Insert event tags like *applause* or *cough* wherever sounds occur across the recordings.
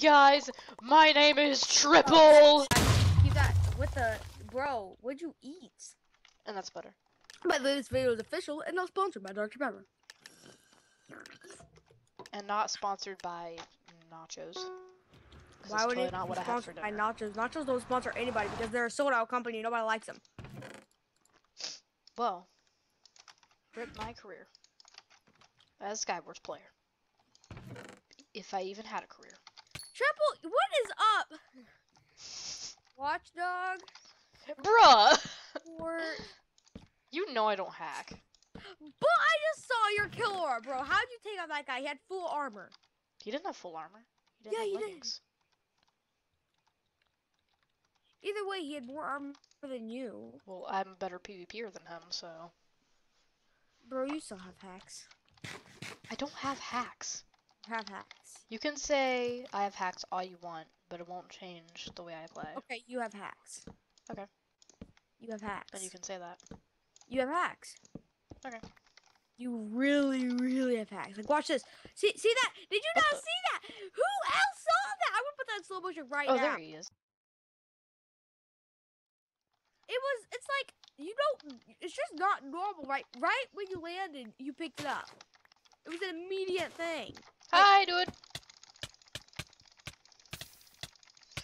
guys, my name is oh, Triple! He's at with the bro. What'd you eat? And that's better. By the way, this video is official and not sponsored by Dr Pepper. And not sponsored by nachos. Why would totally it not be what I had for sponsored by. Nachos? Nachos don't sponsor anybody because they're a sold out company. Nobody likes them. Well, rip my career as a Skywars player. If I even had a career. Triple, what is up? Watchdog, Bruh! or *laughs* You know I don't hack. but I just saw your kill aura, bro. How'd you take out that guy? He had full armor. He didn't have full armor. He Yeah, didn't he have did. leggings. Either way, he had more armor than you, Well, I'm a better PvPer than him, so. bro. You still have hacks. I don't have hacks. You have hacks. You can say I have hacks all you want, but it won't change the way I play. Okay, you have hacks. Okay. You have hacks. Then you can say that. You have hacks. Okay. You really, really have hacks. Like, watch this. See, see that? Did you not see that? Who else saw that? I'm gonna put that in slow motion right Oh, now. there he is. It was. It's like you don't. It's just not normal, right? Right when you landed, you picked it up. It was an immediate thing. Hi, dude. And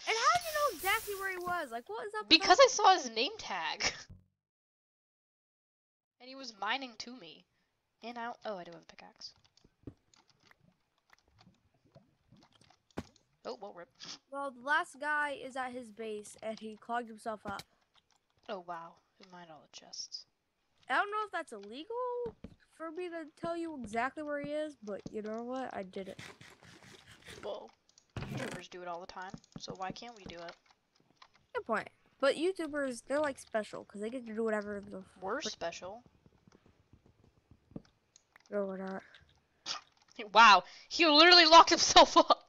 how did you know exactly where he was? Like, what is up? Because? I saw his name tag. *laughs* And he was mining to me. And out. Oh, I do have a pickaxe. Oh, well, rip. Well, the last guy is at his base, and he clogged himself up. Oh, wow. Who mined all the chests? I don't know if that's illegal for me to tell you exactly where he is, but you know what? I did it. Well, YouTubers do it all the time, so why can't we do it? Good point. But YouTubers, they're like special because they get to do whatever the We're special. or we're not. *laughs* Wow, he literally locked himself *laughs* up.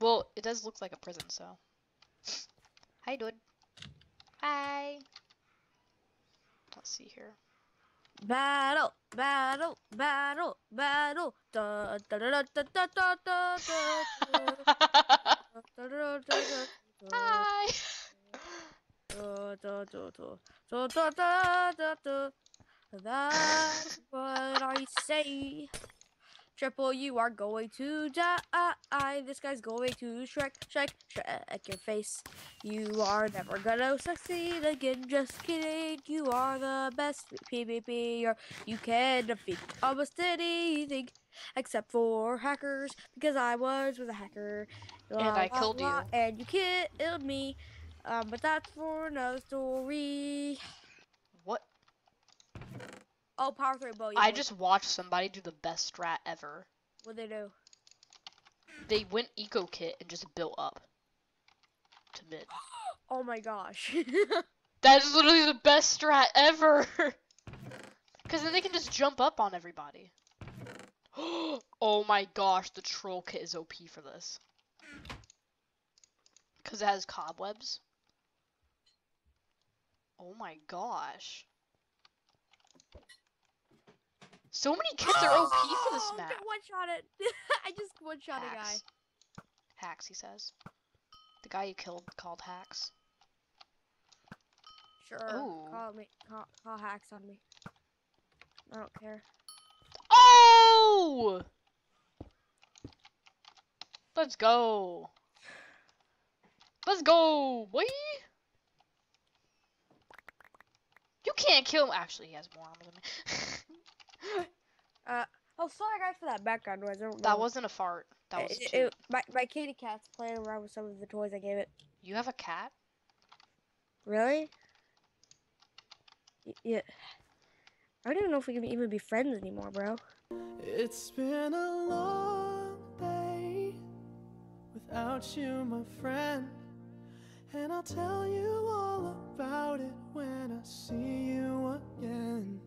Well, it does look like a prison, so. Hi, dude. Hi. Let's see here. Battle, battle, battle, battle. Da da da da da da da da. da. Hi. Da da da da da da da da. That's what I say. Triple, you are going to die. This guy's going to Shrek, Shrek, Shrek your face. You are never gonna succeed again. Just kidding. You are the best PvPer. You can defeat almost anything except for hackers because I was with a hacker. And I La, la, killed la, you. And you killed me. Um, but that's for another story. What? Oh, power three bow. I just watched somebody do the best strat ever. What they do? They went eco kit and just built up to mid. *gasps* Oh my gosh. *laughs* That is literally the best strat ever. *laughs* Cause then they can just jump up on everybody. *gasps* oh my gosh, the troll kit is OP for this. Cause it has cobwebs. Oh my gosh. So many *laughs* kids are OP for this map. One shot it. *laughs* I just one shot a guy. Hacks. Hacks, he says. The guy you killed called Hacks. Sure. Ooh. Call me. Call, call hacks on me. I don't care. Oh! Let's go. Let's go, boy. You can't kill him. Actually, he has more armor than me. *laughs* *laughs* Uh, oh, sorry guys for that background noise. I don't know. that wasn't a fart. That was It- two. it- my my kitty cat's playing around with some of the toys I gave it. You have a cat? Really? Y- Yeah. I don't even know if we can even be friends anymore, bro. It's been a long day without you, my friend. And I'll tell you all about it when I see you again.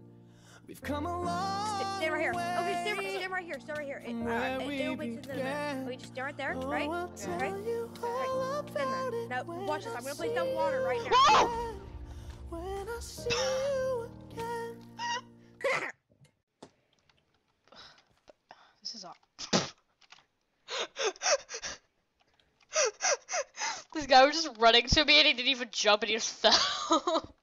We've come a long Stay, stay right here. Okay, stay, way stay right here. Stay right here. It, uh, it, we it'll make sense in a Okay, just stay right there, Oh, right? I'll tell right? you Okay, right. all Stand there. about it Now, watch this. I'm gonna place see down water right now. again. When I see you again. This is all. *laughs* This guy was just running to me and he didn't even jump and he just fell. *laughs*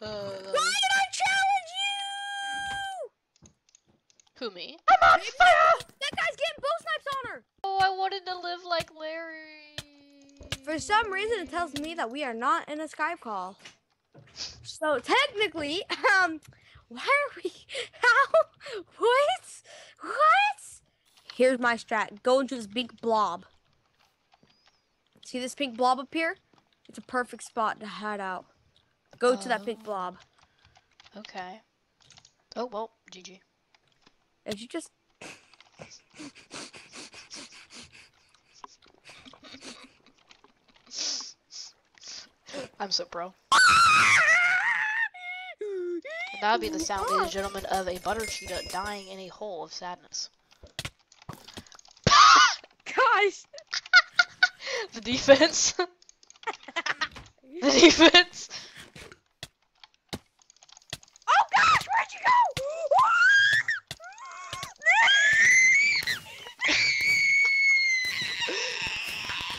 Oh, *laughs* Why did I challenge you? Who me? I'm on fire! That guy's getting bow snipes on her. Oh, I wanted to live like Larry. For some reason, it tells me that we are not in a Skype call. So technically, um, why are we? *laughs* How? What? What? Here's my strat. Go into this big blob. See this pink blob up here? It's a perfect spot to hide out. Go to that pink Oh. blob. Okay. Oh well, GG. If you just I'm so pro. *laughs* That would be the sound, ladies and gentlemen, of a butter cheetah dying in a hole of sadness. Guys, The defense. *laughs* *laughs* the defense. Oh gosh, where'd you go?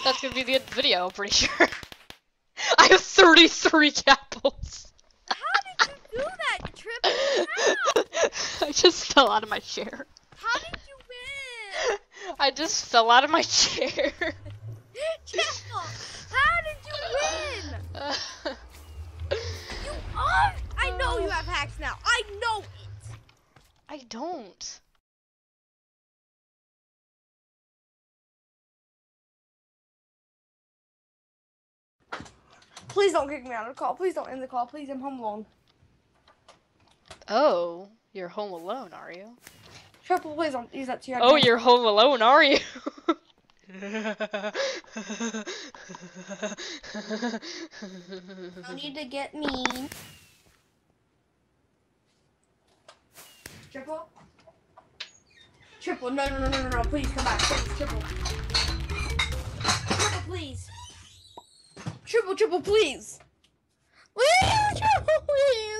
That's gonna be the end of the video, I'm pretty sure. *laughs* I have 33 capitals. How did you do that? You tripped. I just fell out of my chair. How did you win? I just fell out of my chair. *laughs* Chapel, how did you win? *laughs* You are. I know you have hacks now. I know it. I don't. Please don't kick me out of the call. Please don't end the call. Please, I'm home alone. Oh, you're home alone, are you? Triple, please don't use that to your Oh, you're home alone, are you? *laughs* *laughs* No need to get mean. Triple? Triple, no, no, no, no, no, please come back, please, triple. Triple, please. Triple, triple, please. Please, triple. Please,